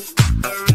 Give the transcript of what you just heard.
Bye.